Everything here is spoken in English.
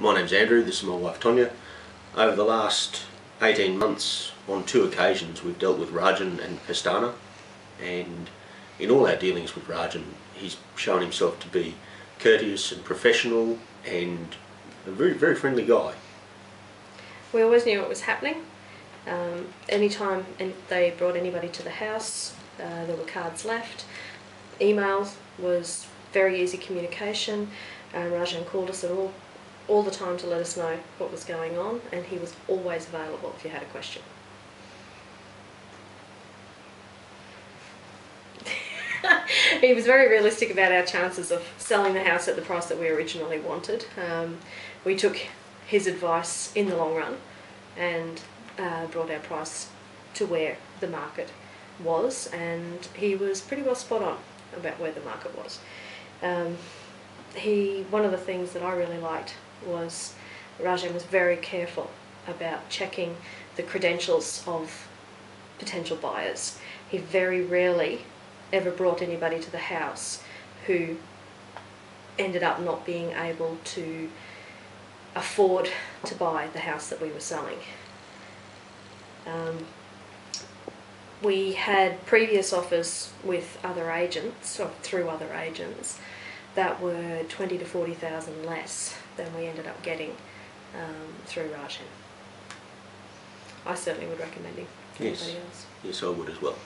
My name's Andrew, this is my wife Tonya. Over the last 18 months, on two occasions, we've dealt with Rajen and Pestana, and in all our dealings with Rajen, he's shown himself to be courteous and professional and a very, very friendly guy. We always knew what was happening. Um, anytime they brought anybody to the house, uh, there were cards left. Emails was very easy communication. Um, Rajen called us at all, all the time to let us know what was going on, and he was always available if you had a question. he was very realistic about our chances of selling the house at the price that we originally wanted. Um, we took his advice in the long run and uh, brought our price to where the market was, and he was pretty well spot on about where the market was. Um, he one of the things that I really liked was Rajen was very careful about checking the credentials of potential buyers. He very rarely ever brought anybody to the house who ended up not being able to afford to buy the house that we were selling. Um, we had previous offers with other agents or through other agents that were twenty to forty thousand less than we ended up getting um, through Rajen. I certainly would recommend him to Yes. anybody else. Yes, I would as well.